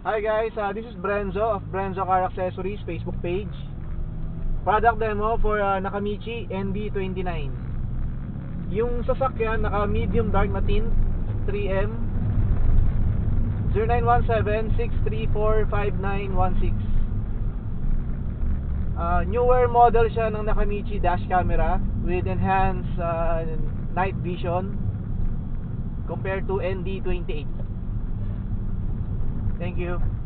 Hi guys, uh, this is Brenzo of Brenzo Car Accessories Facebook page. Product demo for uh, Nakamichi NB29. Yung sasakyan naka medium dark na tint 3M 0917-634-5916 uh, Newer model siya ng Nakamichi dash camera with enhanced uh, night vision compared to ND28 Thank you.